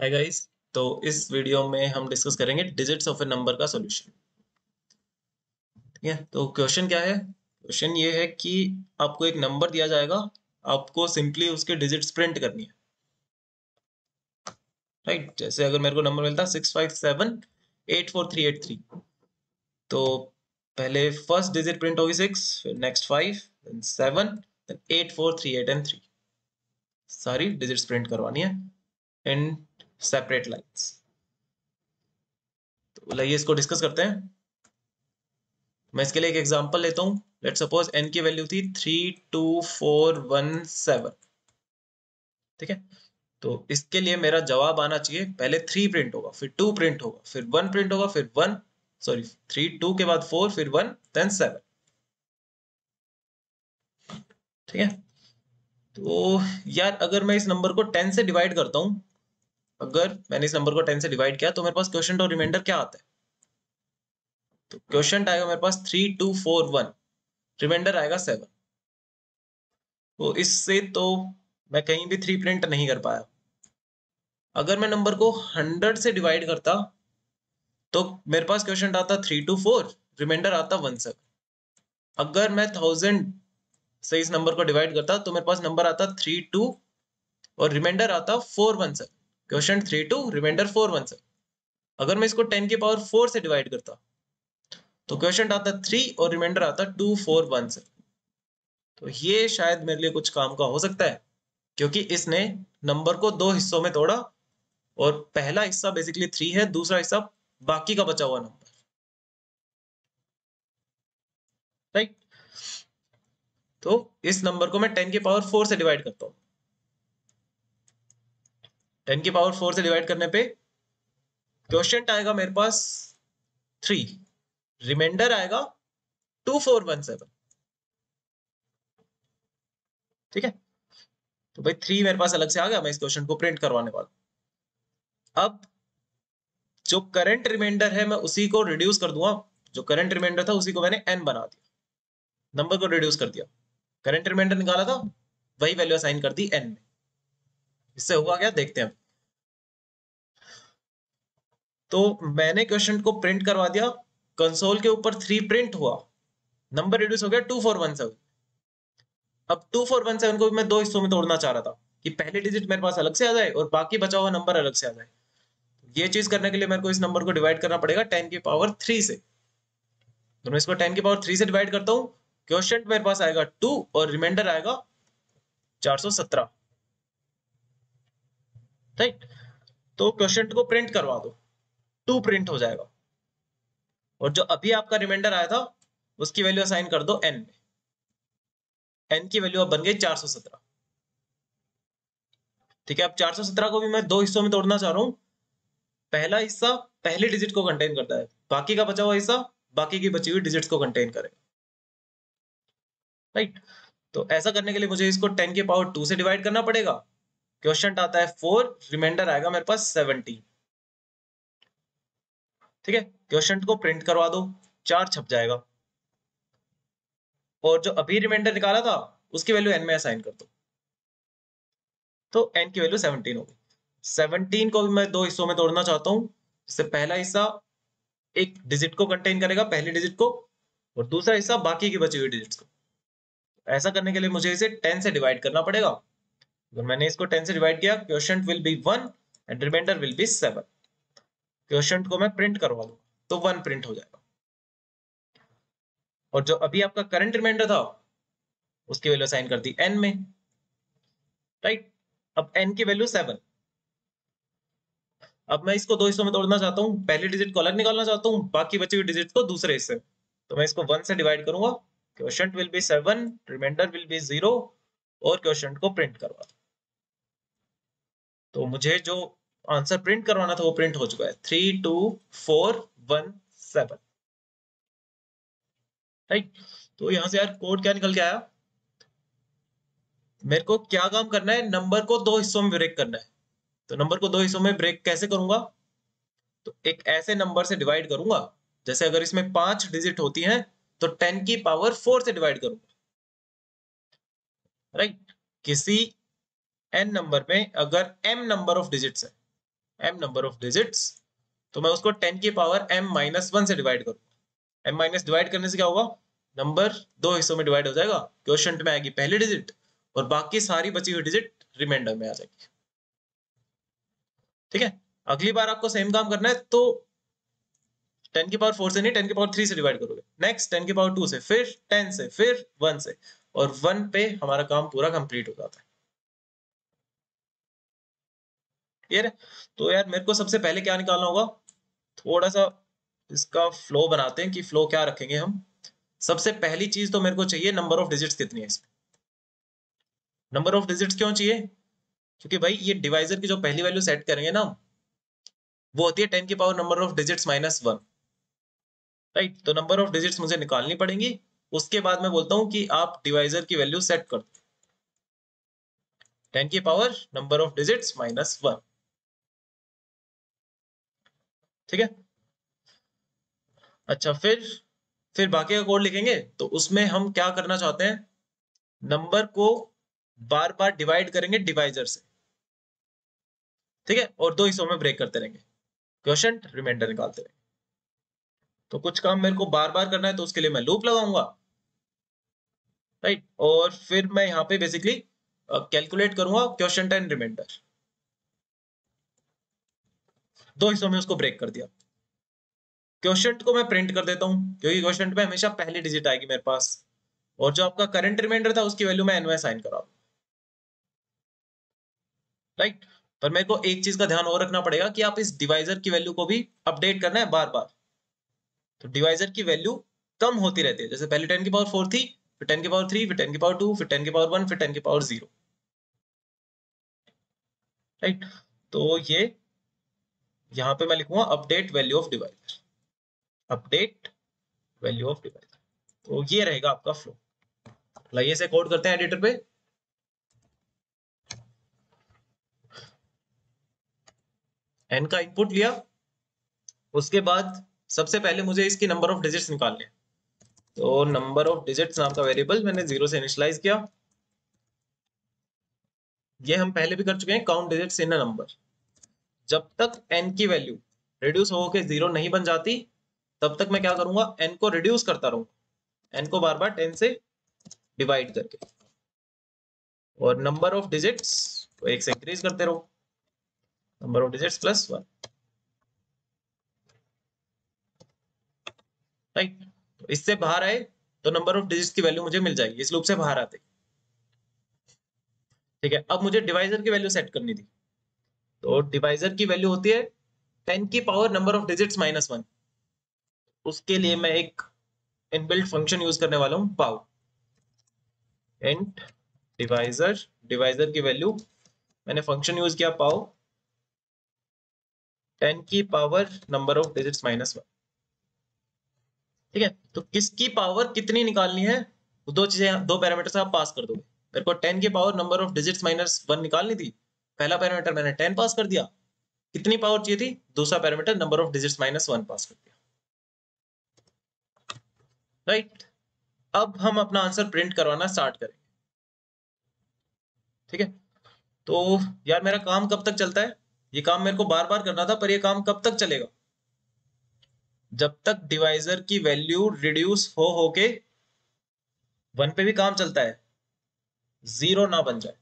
Hi guys तो इस video में हम डिस्कस करेंगे डिजिट्स ऑफ़ ए नंबर का सॉल्यूशन ठीक है तो क्वेश्चन क्या है? क्वेश्चन ये है कि आपको एक नंबर दिया जाएगा, आपको सिंपली उसके डिजिट्स प्रिंट करनी है. Right right? जैसे अगर मेरे को नंबर मिलता six five seven eight four three eight three तो पहले फ़र्स्ट डिजिट प्रिंट होगी सिक्स फिर next five then seven then eight four three eight and three सारी डिजिट्स प्रिंट करवानी है. इन सेपरेट लाइंस तो लाइए इसको डिस्कस करते हैं। मैं इसके लिए एक एग्जांपल लेता हूँ। लेट सपोज़ एन की वैल्यू थी three two four one seven ठीक है? तो इसके लिए मेरा जवाब आना चाहिए। पहले थ्री प्रिंट होगा, फिर टू प्रिंट होगा, फिर वन प्रिंट होगा, फिर वन सॉरी थ्री टू के बाद फोर फिर वन देन सेवन ठीक है? तो यार, अगर मैं इस नंबर को टेन से डिवाइड करता हूँ अगर मैंने इस नंबर को टेन से डिवाइड किया तो मेरे पास क्वेश्चन और रिमाइंडर क्या आता है? तो क्वेश्चन आएगा मेरे पास three two four one remainder आएगा सेवन तो इससे तो मैं कहीं भी थ्री प्रिंट नहीं कर पाया। अगर मैं नंबर को हंड्रेड से डिवाइड करता तो मेरे पास क्वेश्चन आता थ्री टू फोर रिमाइंडर आता वन सेवन अगर मैं थाउज़ेंड से इस नंबर को डिवाइड करता तो मेरे पास नंबर आता थ्री टू और रिमाइंडर आता four one seven question three two remainder four one seven अगर मैं इसको टेन की पावर फोर से डिवाइड करता तो क्वेश्चन आता थ्री और रिमाइंडर आता टू फोर वन सेवन तो ये शायद मेरे लिए कुछ काम का हो सकता है, क्योंकि इसने नंबर को दो हिस्सों में तोड़ा और पहला हिस्सा बेसिकली थ्री है, दूसरा हिस्सा बाकी का बचा हुआ नंबर राइट तो इस नंबर को मैं टेन के पावर फोर से डिवाइड करता हूँ। टेन की पावर फोर से डिवाइड करने पे, क्वेश्चन आएगा मेरे पास थ्री रिमाइंडर आएगा टू फोर वन सेवन ठीक है? तो भाई थ्री मेरे पास अलग से आ गया, मैं इस क्वेश्चन को प्रिंट करवाने वाला अब जो करंट रिमाइंडर है, मैं उसी को रिड्यूस कर दूँगा। जो करंट रिमाइंडर था, उसी को मैंने एन बना दिया। नंबर को रिड्यूस कर दिया। करंट रिमाइंडर निकाला था, वही वैल्यू असाइन कर दी एन में। इससे हुआ क्या? देखते हैं। तो मैंने क्वेश्चन को प्रिंट करवा दिया। कंसोल के ऊपर थ्री प्रिंट हुआ। नंबर रिड्यूस हो गया टू फोर वन सेवन अब टू फोर वन सेवन को मैं दो हिस्सों में तोड़ना चाह रहा था कि पहले डिजिट मेरे पास अलग से आ जाए और बाकी बचा हुआ नंबर अलग से आ जाए। ये चीज़ करने के लिए मेरे को इस नंबर को डिवाइड करना पड़ेगा टेन की पावर थ्री से। तो मैं इसको टेन की पावर थ्री से डिवाइड करता हूँ। क्वेश्चन मेरे पास आएगा टू और रिमाइंडर आएगा चार सौ सत्रह। राइट? तो क्वेश्चन को प्रिंट करवा दो। टू प्रिंट हो जाएगा। और जो अभी आपका रिमाइंडर आया था, उसकी वैल्यू असाइन कर दो एन में एन की वैल्यू अब बन गई 417 ठीक है, अब 417 को भी मैं दो हिस्सों में तोड़ना चाह रहा हूँ। पहला हिस्सा पहले डिजिट को कंटेन करता है। बाकी का बचा हुआ हिस्सा बाकी की बची हुई डिजिट्स को कंटेन करेगा। राइट तो ऐसा करने के लिए मुझे इसको 10 के पावर 2 से डिवाइड करना पड़ेगा। क्वेश्चन आता है 4 रिमाइंडर आएगा मेरे पास 17 ठीक है? क्वेश्चन को प्रिंट करवा दो, चार छप जाएगा। और जो अभी रिमाइंडर निकाला था, उसकी वैल्यू एन में असाइन कर दो। तो एन की वैल्यू सेवनटीन होगी। सेवनटीन को भी मैं दो हिस्सों में तोड़ना चाहता हूँ। जिससे पहला हिस्सा एक डिजिट को कंटेन करेगा, पहले डिजिट को, और दूसरा हिस्सा बाकी की बची हुई डिजिट को। ऐसा करने के लिए मुझे इसे टेन से डिवाइड करना पड़ेगा। अगर मैंने इसको टेन से डिवाइड किया question will be one and remainder will be seven question को मैं प्रिंट करवा दूँगा तो वन प्रिंट हो जाएगा। और जो अभी आपका करंट रिमाइंडर था, उसकी वैल्यू साइन कर दी एन में। राइट अब एन की वैल्यू सेवन अब मैं इसको दो हिस्सों में तोड़ना चाहता हूँ, पहले डिजिट को अलग निकालना चाहता हूँ, बाकी बची हुई डिजिट को दूसरे हिस्से। तो मैं इसको वन से डिवाइड करूँगा question will be seven remainder will be zero और क्वेश्चन को प्रिंट करवा तो मुझे जो आंसर प्रिंट करवाना था वो प्रिंट हो चुका है। Three two four one seven right तो यहाँ से यार कोड क्या निकल के आया? मेरे को क्या काम करना है? नंबर को दो हिस्सों में ब्रेक करना है। तो नंबर को दो हिस्सों में ब्रेक कैसे करूँगा? तो एक ऐसे नंबर से डिवाइड करूँगा। जैसे अगर इसमें पाँच डिजिट होती हैं तो टेन की पावर फोर से डिवाइड करूँगा। राइट किसी एन नंबर में अगर एम नंबर ऑफ़ डिजिट्स है एम नंबर ऑफ़ डिजिट्स तो मैं उसको टेन की पावर एम माइनस वन से डिवाइड करूँ। एम माइनस डिवाइड करने से क्या होगा? नंबर दो हिस्सों में डिवाइड हो जाएगा क्वेश्चन में आएगी पहली डिजिट और बाकी सारी बची हुई डिजिट रिमाइंडर में आ जाएगी। ठीक है? अगली बार आपको सेम काम करना है तो टेन की पावर फोर से नहीं टेन की पावर थ्री से डिवाइड करोगे। नेक्स्ट टेन की पावर टू से, फिर टेन से, फिर वन से, और वन पे हमारा काम पूरा कंप्लीट हो जाता है। क्लियर है? तो यार, मेरे को सबसे पहले क्या निकालना होगा? थोड़ा सा इसका फ्लो बनाते हैं कि फ्लो क्या रखेंगे हम। सबसे पहली चीज़ तो मेरे को चाहिए नंबर ऑफ़ डिजिट्स कितनी है इसमें। नंबर ऑफ़ डिजिट्स क्यों चाहिए? क्योंकि भाई, ये डिवाइजर की जो पहली वैल्यू सेट करेंगे ना, वो होती है टेन की power number of digits minus one right तो नंबर ऑफ़ डिजिट्स मुझे निकालनी पड़ेंगी। उसके बाद मैं बोलता हूँ कि आप डिवाइजर की वैल्यू सेट कर दो। टेन की power number of digits minus one ठीक है? अच्छा फिर फिर बाकी का कोड लिखेंगे तो उसमें हम क्या करना चाहते हैं? नंबर को बार बार डिवाइड करेंगे डिवाइजर से। ठीक है? और दो हिस्सों में ब्रेक करते रहेंगे। क्वेश्चन रिमाइंडर निकालते रहेंगे। तो कुछ काम मेरे को बार बार करना है तो उसके लिए मैं लूप लगाऊँगा। राइट और फिर मैं यहाँ पे बेसिकली कैलकुलेट करूँगा क्वेश्चन एंड रिमाइंडर दो हिस्सों में उसको ब्रेक कर दिया। क्वेश्चन को मैं प्रिंट कर देता हूँ, क्योंकि क्वेश्चन में हमेशा पहली डिजिट आएगी मेरे पास। और जो आपका करंट रिमाइंडर था, उसकी वैल्यू मैं एनवाई साइन करा राइट पर मेरे को एक चीज़ का ध्यान और रखना पड़ेगा कि आप इस डिवाइजर की वैल्यू को भी अपडेट करना है बार बार तो डिवाइजर की वैल्यू कम होती रहती है। जैसे पहले टेन की पावर फोर थी, फिर टेन की पावर थ्री फिर टेन की पावर टू फिर टेन की पावर वन फिर टेन की पावर ज़ीरो राइट तो ये यहाँ पे मैं लिखूँगा update value of divisor update value of divisor तो ये रहेगा आपका फ्लो लाइए से कोड करते हैं एडिटर पे. एन का इनपुट लिया. उसके बाद सबसे पहले मुझे इसकी नंबर ऑफ़ डिजिट्स निकालने तो नंबर ऑफ़ डिजिट्स नाम का वेरिएबल मैंने ज़ीरो से इनिशलाइज किया. ये हम पहले भी कर चुके हैं count digits in a number जब तक एन की वैल्यू रिड्यूस होकर ज़ीरो नहीं बन जाती, तब तक मैं क्या करूँगा? एन को रिड्यूस करता रहूँगा। एन को बार बार टेन से डिवाइड करके। और नंबर ऑफ़ डिजिट्स को एक से इंक्रीज करते रहो। Number of digits plus one right तो इससे बाहर आए तो नंबर ऑफ़ डिजिट्स की वैल्यू मुझे मिल जाएगी। इस लूप से बाहर आते। ठीक है? अब मुझे डिवाइजर की वैल्यू सेट करनी थी। तो डिवाइजर की वैल्यू होती है टेन की power number of digits minus one उसके लिए मैं एक इनबिल्ट फ़ंक्शन यूज़ करने वाला हूँ पाव इंट डिवाइजर डिवाइजर की वैल्यू मैंने फ़ंक्शन यूज़ किया पाव टेन की power number of digits minus one ठीक है? तो किसकी पावर कितनी निकालनी है? दो चीज़ें, दो पैरामीटर आप पास कर दोगे। मेरे को टेन की power number of digits minus one निकालनी थी पहला पैरामीटर मैंने टेन पास कर दिया। कितनी पावर चाहिए थी? दूसरा parameter number of digits minus one pass कर दिया। Right right. अब हम अपना आंसर प्रिंट करवाना स्टार्ट करेंगे। ठीक है? तो यार मेरा काम कब तक चलता है? ये काम मेरे को बार बार करना था, पर ये काम कब तक चलेगा? जब तक डिवाइजर की वैल्यू रिड्यूस हो होके वन पे भी काम चलता है ज़ीरो ना बन जाए।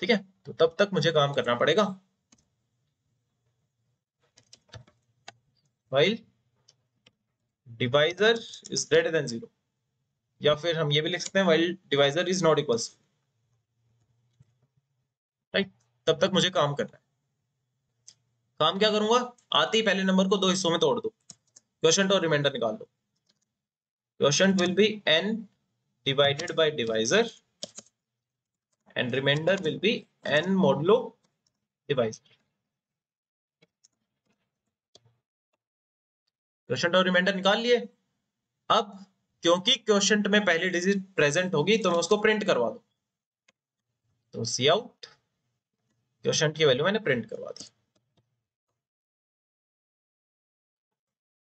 ठीक है? तो तब तक मुझे काम करना पड़ेगा। While divisor is greater than zero या फिर हम ये भी लिख सकते हैं while divisor is not equals right तब तक मुझे काम करना है। काम क्या करूँगा? आते ही पहले नंबर को दो हिस्सों में तोड़ दो। क्वेश्चन और रिमाइंडर निकाल दो। Question will be N divided by divisor and remainder will be N modulo divisor question और रिमाइंडर निकाल लिए। अब, क्योंकि क्वेश्चन में पहली डिजिट प्रेजेंट होगी तो मैं उसको प्रिंट करवा दू। तो सी आउट क्वेश्चन की वैल्यू मैंने प्रिंट करवा दी।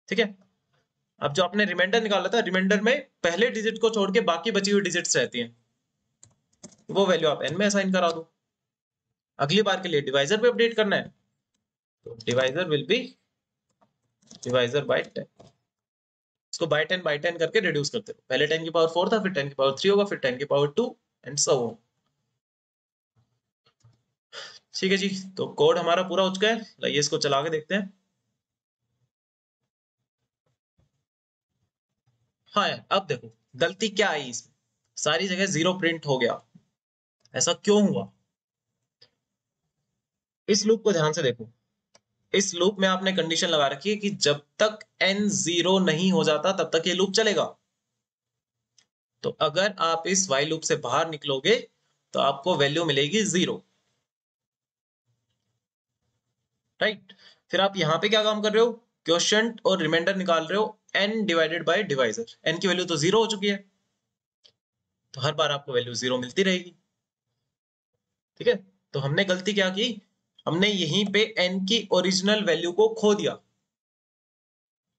ठीक है? अब जो आपने रिमाइंडर निकाला था रिमाइंडर में पहले डिजिट को छोड़ के बाकी बची हुई डिजिट्स रहती हैं। वो वैल्यू आप एन में असाइन करा दो। अगली बार के लिए डिवाइजर पे अपडेट करना है। तो divisor will be divisor by ten इसको बाय टेन बाय टेन करके रिड्यूस करते रहो। पहले टेन की पावर फोर था, फिर टेन की पावर थ्री होगा, फिर टेन की पावर टू एंड सो ठीक है जी तो कोड हमारा पूरा हो चुका है। लाइए इसको चला के देखते हैं। हाँ अब देखो, गलती क्या आई इसमें? सारी जगह ज़ीरो प्रिंट हो गया। ऐसा क्यों हुआ? इस लूप को ध्यान से देखो। इस लूप में आपने कंडीशन लगा रखी है कि जब तक एन ज़ीरो नहीं हो जाता, तब तक ये लूप चलेगा। तो अगर आप इस वाई लूप से बाहर निकलोगे तो आपको वैल्यू मिलेगी ज़ीरो राइट फिर आप यहाँ पे क्या काम कर रहे हो? क्वेश्चन और रिमाइंडर निकाल रहे हो N divided by divisor N की वैल्यू तो ज़ीरो हो चुकी है। तो हर बार आपको वैल्यू ज़ीरो मिलती रहेगी। ठीक है? तो हमने गलती क्या की? हमने यहीं पे n की ओरिजिनल वैल्यू को खो दिया।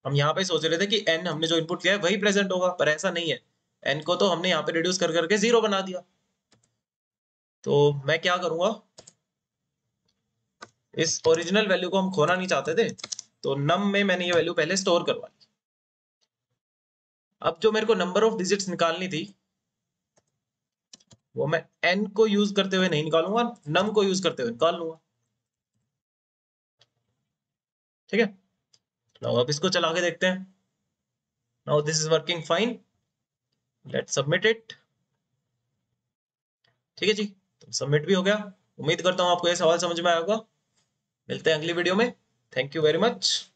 हम यहाँ पे सोच रहे थे कि n हमने जो इनपुट किया है वही प्रेजेंट होगा, पर ऐसा नहीं है। n को तो हमने यहाँ पे रिड्यूस कर करके ज़ीरो बना दिया। तो मैं क्या करूँगा? इस ओरिजिनल वैल्यू को हम खोना नहीं चाहते थे तो नम में मैंने ये वैल्यू पहले स्टोर करवा ली। अब जो मेरे को नंबर ऑफ़ डिजिट्स निकालनी थी वो मैं n को यूज़ करते हुए नहीं निकालूँगा नम को यूज़ करते हुए निकाल लूँगा। ठीक है? नाउ अब इसको चला के देखते हैं। Now this is working fine let submit it ठीक है जी? तो सबमिट भी हो गया। उम्मीद करता हूँ आपको यह सवाल समझ में आया होगा। मिलते हैं अगली वीडियो में। Thank you very much